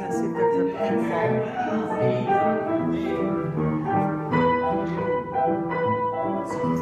gonna see if there's a pencil.